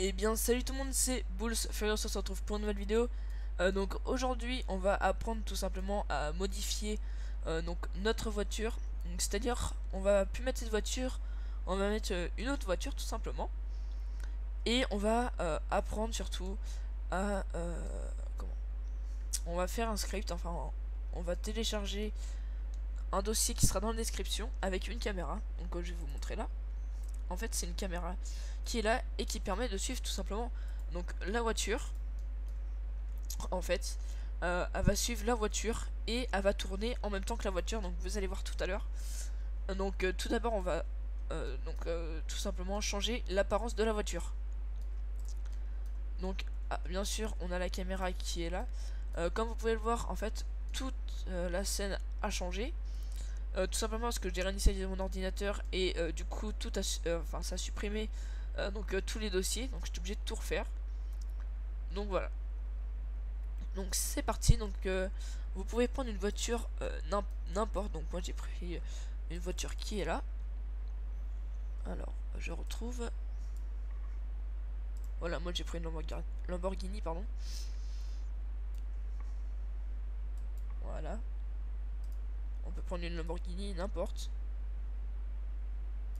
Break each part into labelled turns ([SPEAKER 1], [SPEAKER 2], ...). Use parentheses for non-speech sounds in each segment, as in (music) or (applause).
[SPEAKER 1] Et eh bien salut tout le monde, c'est Bulls Furious, on se retrouve pour une nouvelle vidéo. Euh, donc aujourd'hui on va apprendre tout simplement à modifier euh, donc notre voiture. C'est-à-dire on va plus mettre cette voiture, on va mettre euh, une autre voiture tout simplement. Et on va apprendre surtout à... comment On va faire un script, enfin on va télécharger un dossier qui sera dans la description avec une caméra. Donc je vais vous montrer là. En fait c'est une caméra qui est là et qui permet de suivre tout simplement la voiture. En fait euh, elle va suivre la voiture et elle va tourner en même temps que la voiture donc vous allez voir tout à l'heure. Donc euh, tout d'abord on va euh, donc tout simplement changer l'apparence de la voiture. Donc ah, bien sûr on a la caméra qui est là. Comme vous pouvez le voir en fait toute la scène a changé tout simplement parce que j'ai réinitialisé mon ordinateur et du coup tout a, enfin ça a supprimé euh, donc euh, tous les dossiers, donc j'étais obligé de tout refaire. Donc voilà. Donc c'est parti, donc euh, vous pouvez prendre une voiture n'importe, donc moi j'ai pris une voiture qui est là. Alors, je retrouve. Voilà, moi j'ai pris une Lamborghini, pardon. Voilà. On peut prendre une Lamborghini n'importe.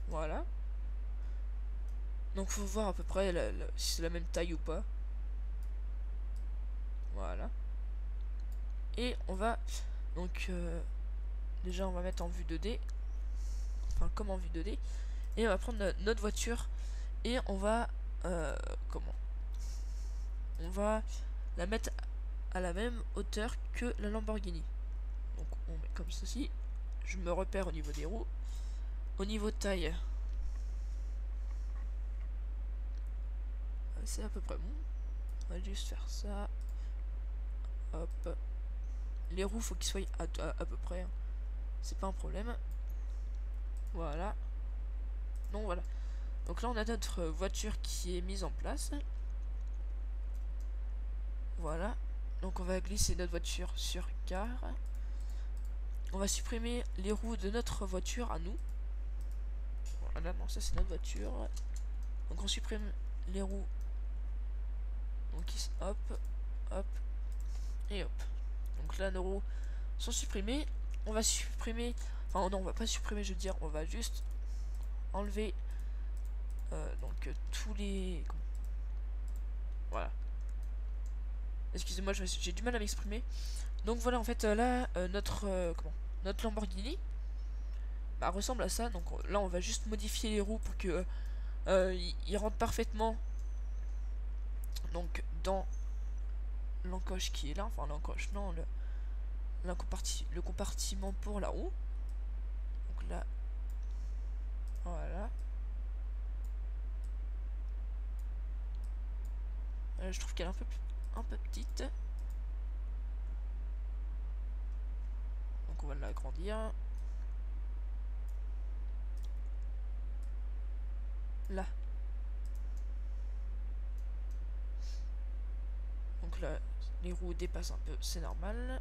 [SPEAKER 1] Voilà. Donc faut voir à peu près si c'est la même taille ou pas. Voilà. Et on va donc euh, déjà on va mettre en vue 2D. Enfin comme en vue 2D. Et on va prendre notre voiture et on va euh, comment? On va la mettre à la même hauteur que la Lamborghini. Comme ceci. Je me repère au niveau des roues. Au niveau taille, c'est à peu près bon. On va juste faire ça. Hop. Les roues, faut qu'ils soient à, à, peu près. Hein. C'est pas un problème. Voilà. Donc voilà. Donc là, on a notre voiture qui est mise en place. Voilà. Donc on va glisser notre voiture sur car. On va supprimer les roues de notre voiture à nous. Voilà, non, ça c'est notre voiture. Donc on supprime les roues donc hop, hop, et hop. Donc là, nos roues sont supprimés. On va supprimer, enfin non, on va pas supprimer, je veux dire, on va juste enlever euh, donc tous les... Voilà. Excusez-moi, j'ai du mal à m'exprimer. Donc voilà, en fait, euh, là, euh, notre, comment, notre Lamborghini bah, ressemble à ça. Donc là, on va juste modifier les roues pour que il rentre parfaitement donc dans l'encoche qui est là, enfin l'encoche, non, le, compartiment pour la roue. Donc là, voilà. Euh, je trouve qu'elle est un peu, un peu petite. On va l'agrandir. Là. les roues dépassent un peu, c'est normal.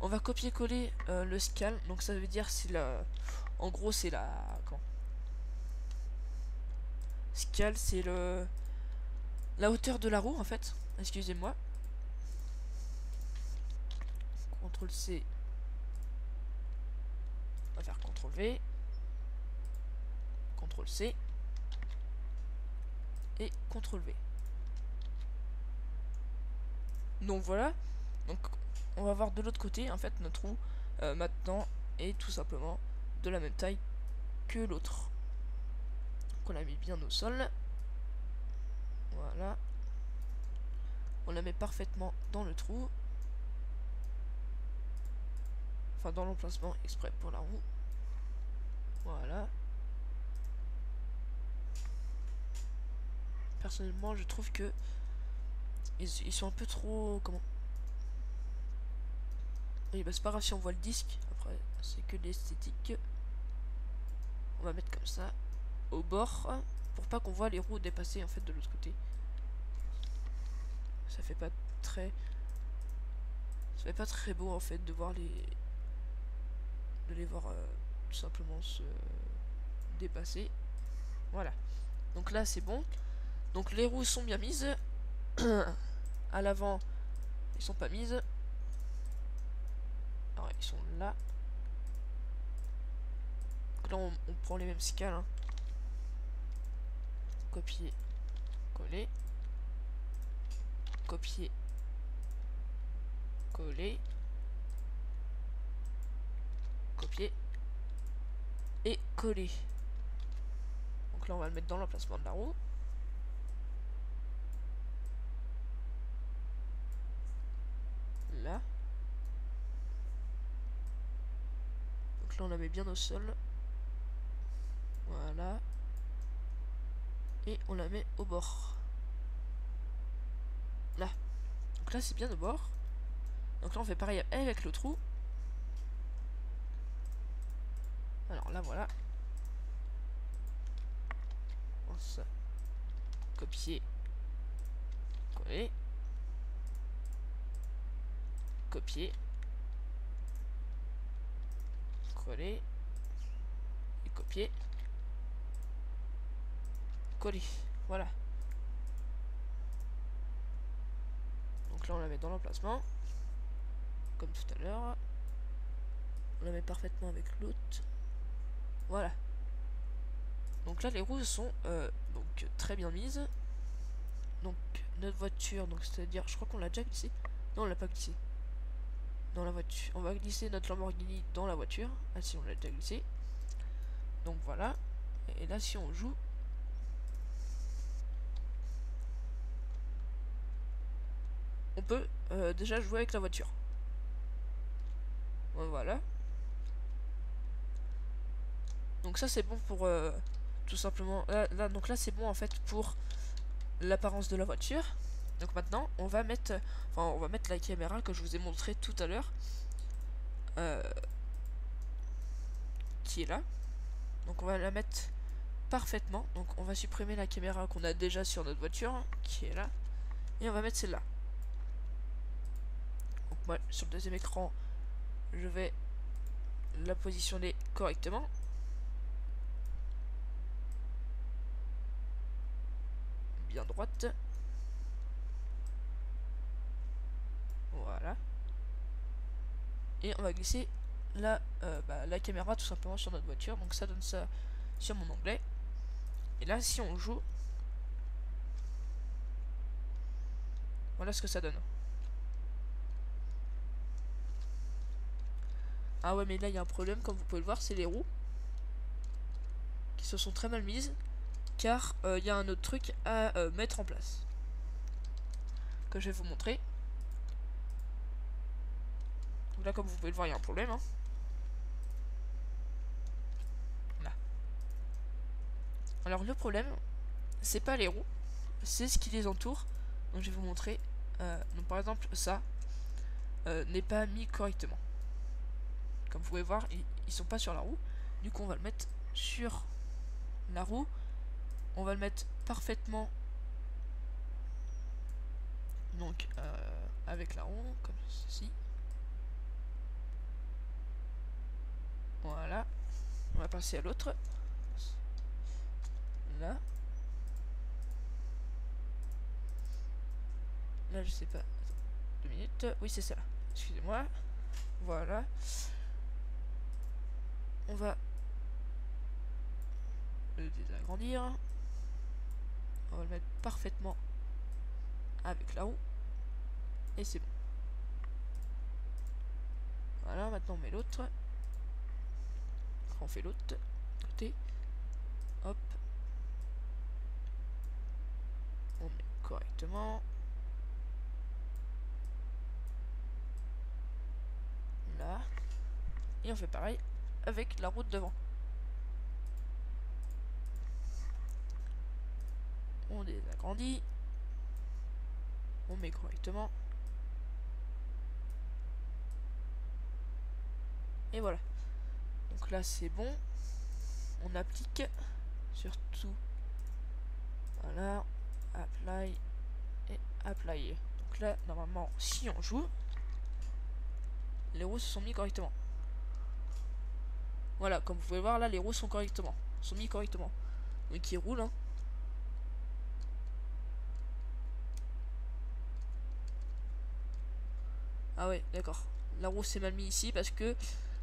[SPEAKER 1] On va copier-coller euh, le scal, donc ça veut dire c'est la... En gros c'est la... Quand Scal c'est le... La hauteur de la roue en fait, excusez-moi. CTRL C. On va faire CTRL V. CTRL C. Et CTRL V. Donc voilà. Donc on va voir de l'autre côté, en fait, notre roue euh, maintenant est tout simplement de la même taille que l'autre. On la met bien au sol. Voilà. On la met parfaitement dans le trou. Dans l'emplacement exprès pour la roue. Voilà. Personnellement je trouve que ils, sont un peu trop... Comment? Oui, bah c'est pas grave si on voit le disque. Après, c'est que l'esthétique. On va mettre comme ça. Au bord. Pour pas qu'on voit les roues dépasser en fait de l'autre côté. Ça fait pas très... Ça fait pas très beau en fait de voir les... De les voir euh, tout simplement se dépasser. Voilà. Donc là c'est bon. Donc les roues sont bien mises. (clears throat) à l'avant, ils sont pas mises. Alors, ils sont là. Donc là, on, prend les mêmes scales. Hein. Copier, coller. Copier, coller. Copier. Et coller. Donc là, on va le mettre dans l'emplacement de la roue. Là. Donc là, on la met bien au sol. Voilà. Et on la met au bord. Là. Donc là, c'est bien au bord. Donc là, on fait pareil avec le trou. Alors là, voilà. On se copier, coller, copier, coller et copier, coller. Voilà. Donc là, on la met dans l'emplacement, comme tout à l'heure. On la met parfaitement avec l'autre. Voilà. Donc là, les roues sont euh, donc très bien mises. Donc notre voiture, donc c'est-à-dire, je crois qu'on l'a déjà glissé. Non, on l'a pas glissé. Dans la voiture. On va glisser notre Lamborghini dans la voiture. Ah si, on l'a déjà glissé. Donc voilà. Et là, si on joue... On peut euh, déjà jouer avec la voiture. Voilà. Donc ça c'est bon pour euh, tout simplement. Là, donc là c'est bon en fait pour l'apparence de la voiture. Donc maintenant on va mettre, enfin on va mettre la caméra que je vous ai montré tout à l'heure, euh, qui est là. Donc on va la mettre parfaitement. Donc on va supprimer la caméra qu'on a déjà sur notre voiture, qui est là, et on va mettre celle-là. Donc moi sur le deuxième écran, je vais la positionner correctement. Droite. Voilà. Et on va glisser la, euh, bah, la caméra tout simplement sur notre voiture. Donc ça donne ça sur mon onglet. Et là, si on joue, voilà ce que ça donne. Ah ouais, mais là, il y a un problème, comme vous pouvez le voir, c'est les roues qui se sont très mal mises car il euh, y a un autre truc à euh, mettre en place que je vais vous montrer. Donc là, comme vous pouvez le voir, il y a un problème. Hein. Alors le problème, c'est pas les roues, c'est ce qui les entoure. Donc je vais vous montrer. Euh, donc par exemple, ça n'est pas mis correctement. Comme vous pouvez voir, ils, ils sont pas sur la roue. Du coup, on va le mettre sur la roue on va le mettre parfaitement donc euh, avec la roue comme ceci. Voilà. On va passer à l'autre. Là. Là je sais pas. Deux minutes. Oui c'est ça. Excusez-moi. Voilà. On va le désagrandir on va le mettre parfaitement avec la roue. Et c'est bon. Voilà, maintenant on met l'autre. On fait l'autre côté. Hop. On met correctement. Là. Et on fait pareil avec la route devant. Les agrandit, on met correctement. Et voilà. Donc là c'est bon. On applique surtout. Voilà. Apply et apply. Donc là normalement si on joue, les roues se sont mis correctement. Voilà, comme vous pouvez voir là les roues sont correctement. Sont mis correctement. Donc ils roulent hein. Ah ouais, d'accord. La roue s'est mal mis ici parce que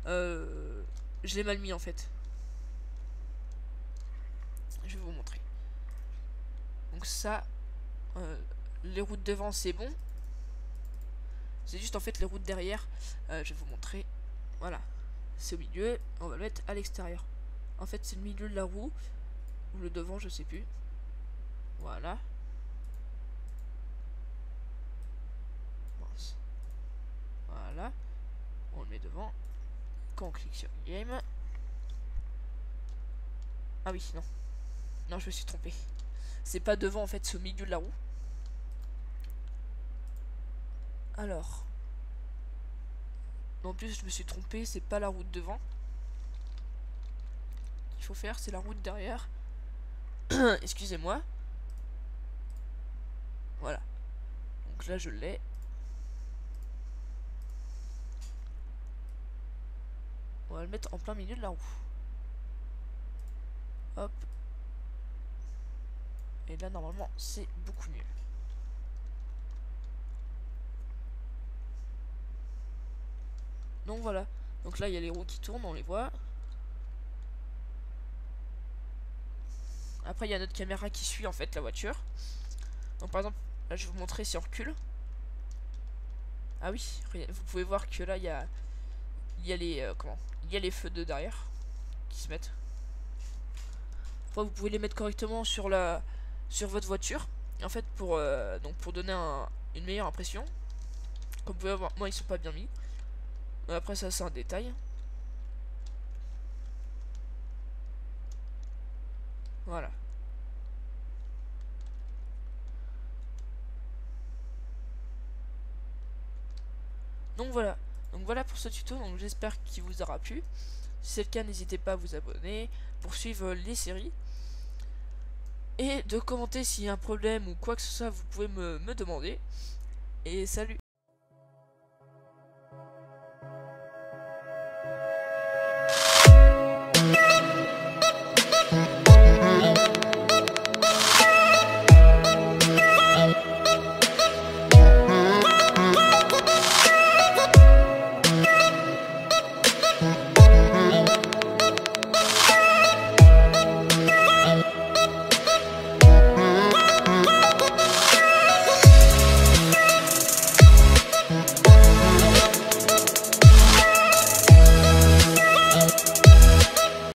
[SPEAKER 1] euh, je l'ai mal mis en fait. Je vais vous montrer. Donc ça, euh, les routes devant c'est bon. C'est juste en fait les routes derrière. Euh, je vais vous montrer. Voilà. C'est au milieu. On va le mettre à l'extérieur. En fait c'est le milieu de la roue. Ou le devant, je sais plus. Voilà. On le met devant. Quand on clique sur Game. Ah oui, non. Non, je me suis trompé. C'est pas devant, en fait, c'est au milieu de la roue. Alors. En plus, je me suis trompé, c'est pas la route devant. Il faut faire, c'est la route derrière. (coughs) Excusez-moi. Voilà. Donc là, je l'ai. On va le mettre en plein milieu de la roue. Hop. Et là, normalement, c'est beaucoup mieux. Donc voilà. Donc là, il y a les roues qui tournent, on les voit. Après, il y a notre caméra qui suit en fait la voiture. Donc par exemple, là, je vais vous montrer si on recule. Ah oui, vous pouvez voir que là, il y a, il y a les, euh, comment Il y a les feux de derrière qui se mettent. Vous pouvez les mettre correctement sur la, sur votre voiture. En fait, pour, euh, donc pour donner une meilleure impression. Comme vous pouvez voir, moi, ils sont pas bien mis. Après, ça, c'est un détail. Voilà. Donc voilà. Donc voilà pour ce tuto. Donc j'espère qu'il vous aura plu. Si c'est le cas, n'hésitez pas à vous abonner pour suivre les séries. Et de commenter s'il y a un problème ou quoi que ce soit, vous pouvez me, me demander. Et salut